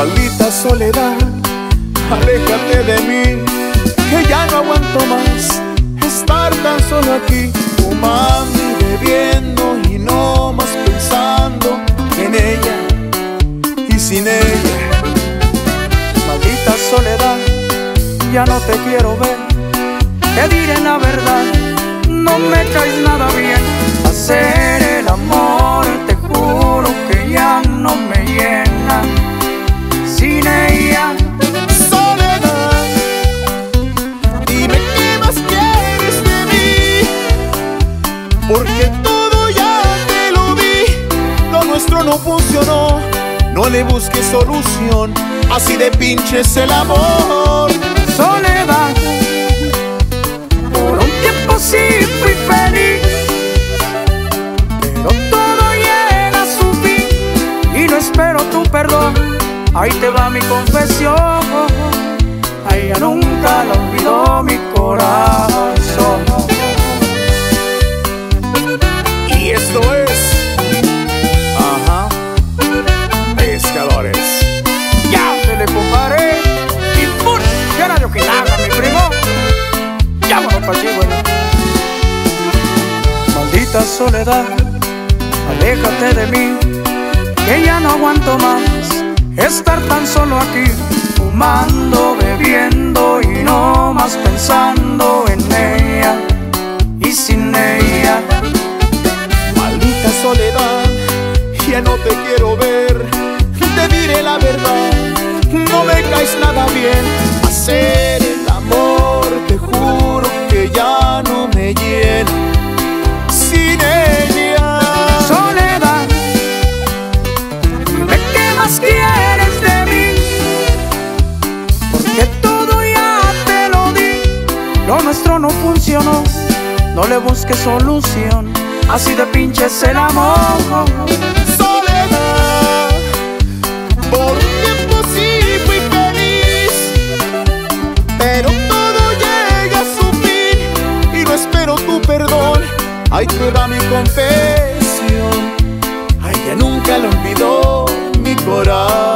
Maldita soledad, aléjate de mí, que ya no aguanto más estar tan solo aquí, fumando y bebiendo y no más pensando en ella y sin ella. Maldita soledad, ya no te quiero ver, porque todo ya te lo di, lo nuestro no funcionó. No le busques solución, así de pinche es el amor. soledad. Por un tiempo sí fui feliz, pero todo llega a su fin y no espero tu perdón. Ahí te va mi confesión, a ella nunca la olvidó mi corazón. Maldita soledad, aléjate de mí, que ya no aguanto más estar tan solo aquí, fumando, bebiendo y no más pensando en ella y sin ella. Maldita soledad, ya no te quiero ver. Te diré la verdad, no me caes nada bien. Hacer el amor, quieres de mí? Porque todo ya te lo di, lo nuestro no funcionó, no le busques solución, así de pinches el amor. Soledad, por un tiempo sí fui feliz, pero todo llega a su fin y no espero tu perdón. Ahí te va mi confesión, ay que nunca lo olvidó. chorar.